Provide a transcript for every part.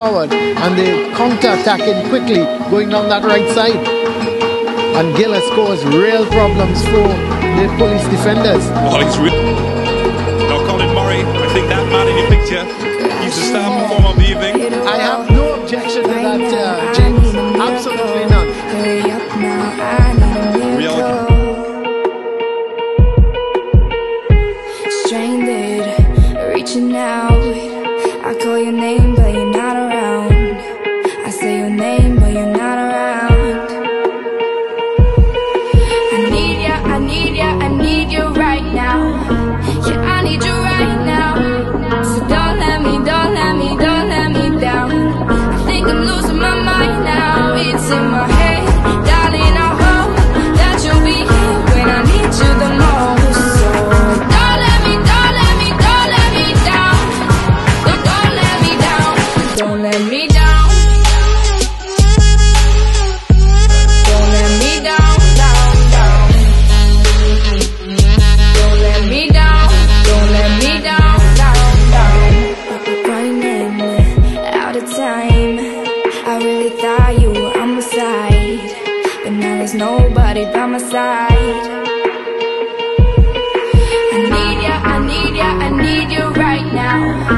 forward. And they counter-attacking quickly going down that right side. And Gillis cause real problems for the police defenders. Well he's re- now Colin Murray I think that man in your picture he's the star performer of the evening. I have no objection to that uh, James. Absolutely none. Real Stranded, reaching out. I call your name but you're not in there's nobody by my side I need ya, I need ya, I need you right now.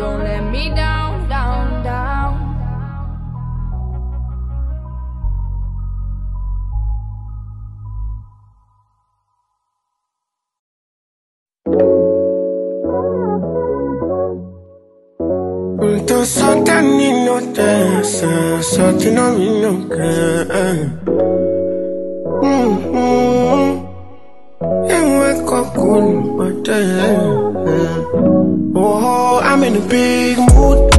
Don't let me down. Down, down. Unto something you know that something I mean no Mm-hmm. And wake up cool, but Oh, I'm in a big mood.